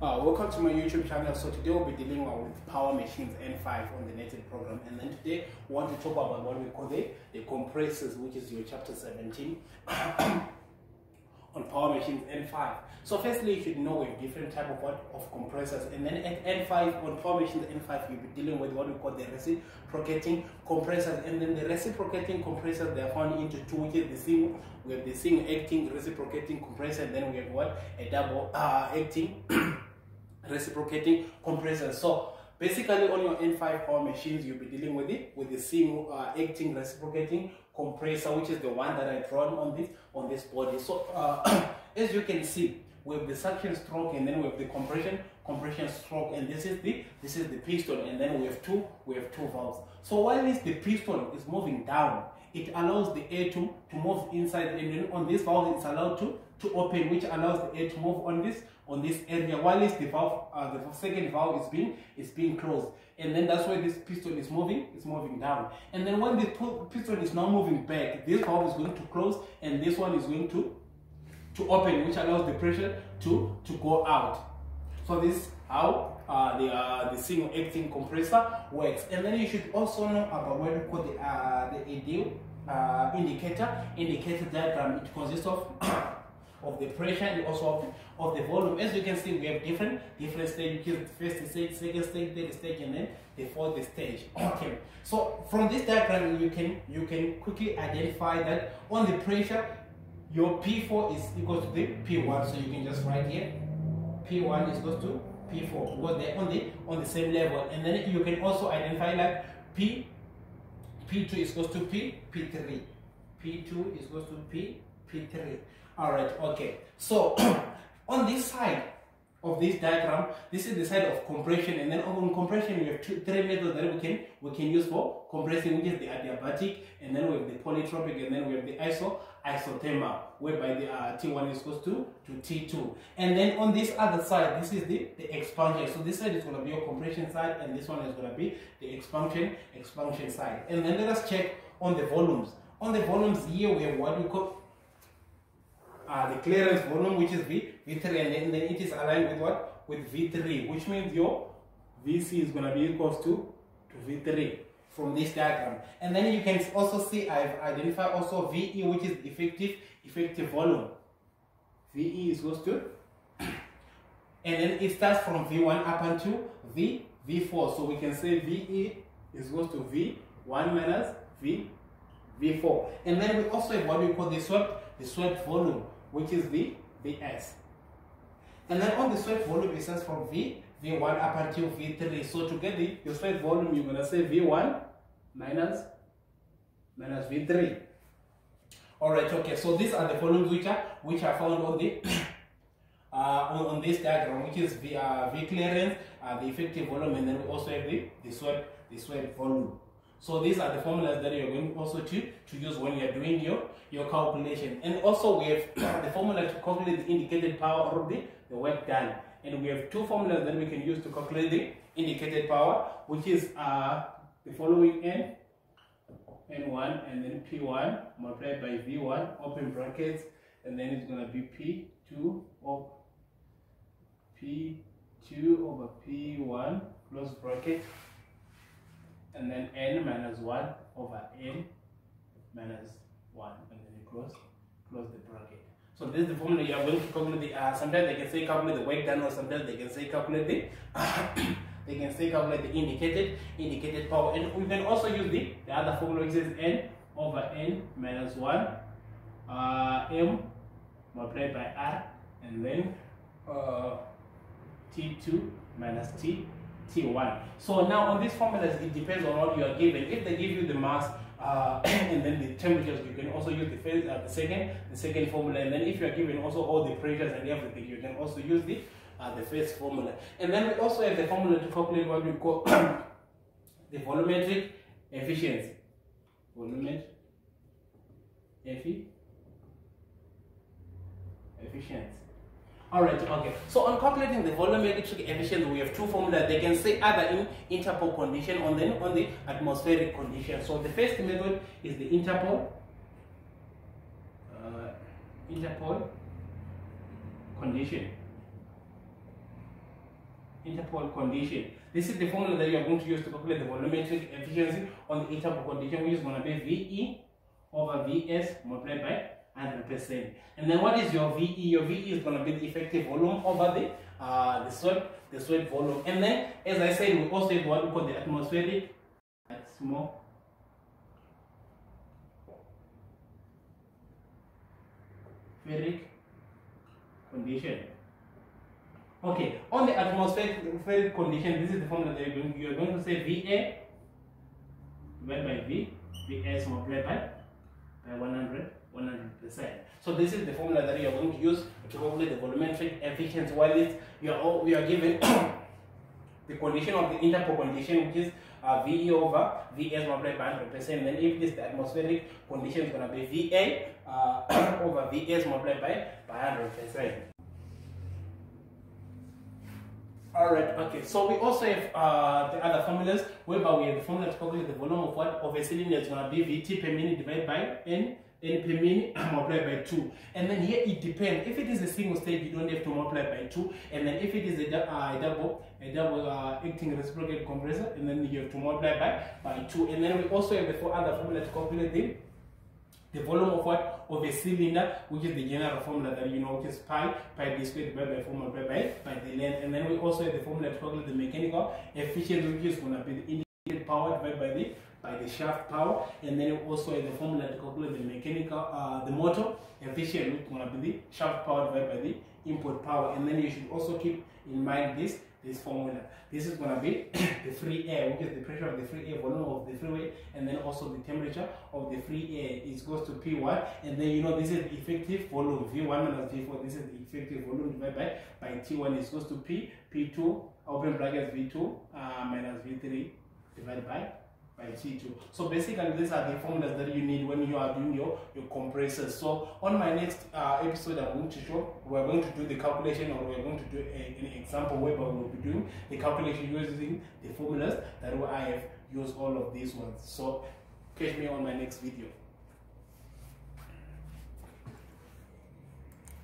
Uh, welcome to my YouTube channel. So today we'll be dealing with Power Machines N5 on the Nated program. And then today we want to talk about what we call the, the compressors, which is your chapter 17 on Power Machines N5. So firstly, if you should know have different type of what of compressors. And then at N5, on Power Machines N5, you'll be dealing with what we call the reciprocating compressors. And then the reciprocating compressors, they are found into two, which is the single, we have the single acting reciprocating compressor, and then we have what? A double uh, acting reciprocating compressor. So basically on your N5 power machines, you'll be dealing with it with the same uh, acting reciprocating compressor, which is the one that I drawn on this on this body. So uh, as you can see, we have the suction stroke and then we have the compression compression stroke and this is the this is the piston and then we have two we have two valves. So while this the piston is moving down it allows the air to to move inside and then on this valve it's allowed to to open which allows the air to move on this on this area. While the valve uh, the second valve is being is being closed. And then that's why this piston is moving it's moving down. And then when the piston is now moving back this valve is going to close and this one is going to to open, which allows the pressure to, to go out. So this is how uh, the, uh, the single acting compressor works. And then you should also know about what we call the, uh, the ideal uh, indicator, indicator diagram. It consists of of the pressure and also of, of the volume. As you can see, we have different different stages. First stage, second stage, third stage, and then the fourth stage. Okay. So from this diagram, you can you can quickly identify that on the pressure your P4 is equal to the P1. So you can just write here, P1 is equal to P4 because they're on the, on the same level. And then you can also identify like P, P2 is equal to P, P3. P2 is equal to P, P3. All right, okay. So on this side, of this diagram, this is the side of compression, and then on compression we have two, three methods that we can we can use for compressing, which is the adiabatic, and then we have the polytropic, and then we have the iso isothermal, whereby the uh, T1 is equal to, to T2. And then on this other side, this is the, the expansion. So this side is going to be your compression side, and this one is going to be the expansion expansion side. And then let us check on the volumes. On the volumes here, we have what we call uh, the clearance volume, which is V, V3, and then, it is aligned with what? With V3, which means your VC is going to be equals to, to V3 from this diagram. And then you can also see I've identified also VE, which is effective, effective volume. VE is equals to, and then it starts from V1 up until V, V4. So we can say VE is equals to V1 minus V, V4. And then we also have what we call the swept, the swept volume which is the Vs. And then on the swept volume, it says from V, V1 up until V3. So to get the, the swept volume, you're going to say V1 minus, minus V3. Alright, okay, so these are the volumes which are, which are found on the uh, on, on this diagram, which is V, uh, v clearance, uh, the effective volume, and then we also have the, the swept, the swept volume. So these are the formulas that you're going also to, to use when you're doing your, your calculation. And also we have the formula to calculate the indicated power of the, the work done. And we have two formulas that we can use to calculate the indicated power, which is uh, the following N, N1 and then P1 multiplied by V1, open brackets, and then it's going to be P2 of P2 over P1 close bracket and then n minus 1 over n minus 1 and then you close close the bracket. So this is the formula you are going to calculate the uh, sometimes they can say calculate the work done or sometimes they can say calculate the they can say calculate the indicated indicated power. And we can also use the, the other formula which is n over n minus 1 uh, m multiplied by r and then uh, t2 minus t T1. So now on these formulas, it depends on what you are given. If they give you the mass uh, and then the temperatures, you can also use the uh, the second, the second formula. And then if you are given also all the pressures and everything, you can also use the uh, the first formula. And then we also have the formula to calculate what we call the volumetric efficiency. Volumetric efficiency. All right, okay. So on calculating the volumetric efficiency, we have two formulas. They can say either in interpole condition or then on the atmospheric condition. So the first method is the interpole, uh, interpole condition. interpole condition. This is the formula that you are going to use to calculate the volumetric efficiency on the interpole condition, which is going to be VE over Vs multiplied by 100%. And then what is your VE? Your VE is going to be the effective volume over the uh, the solid the solid volume. And then, as I said, we also have what we call the atmospheric atmospheric condition. Okay, on the atmospheric condition, this is the formula that you're going, you're going to say VA divided by V, Vs multiplied by, by 100, 100%. So this is the formula that you're going to use to calculate the volumetric efficiency. While it, you are, all, you are given the condition of the interpole condition, which is uh, VE over Vs multiplied by 100%. Then if this the atmospheric condition, is going to be VA uh, over Vs multiplied by, by 100%. Alright, okay. So we also have uh, the other formulas whereby we have the formula to calculate the volume of what of a cylinder is going to be Vt per minute divided by N N per minute multiplied by 2. And then here it depends. If it is a single stage, you don't have to multiply by 2. And then if it is a, uh, double, a double uh, acting reciprocating compressor, and then you have to multiply by, by 2. And then we also have the four other formula to calculate the the volume of what of a cylinder which is the general formula that you know which is pi pi d squared divided by formula by by, by the length and then we also have the formula to calculate the mechanical efficiency which is going to be the indicated power divided by the by the shaft power and then also have the formula to calculate the mechanical uh, the motor efficiency which going to be the shaft power divided by the input power and then you should also keep in mind this this formula. This is going to be the free air, which is the pressure of the free air, volume of the free air, and then also the temperature of the free air it goes to P1. And then you know this is the effective volume, V1 minus V4. This is the effective volume divided by, by T1 it goes to P, P2, open brackets V2 uh, minus V3 divided by by T2. So basically these are the formulas that you need when you are doing your, your compressors. So on my next uh, episode I'm going to show, we're going to do the calculation or we're going to do a, an example where we'll be doing the calculation using the formulas that I have used all of these ones. So catch me on my next video.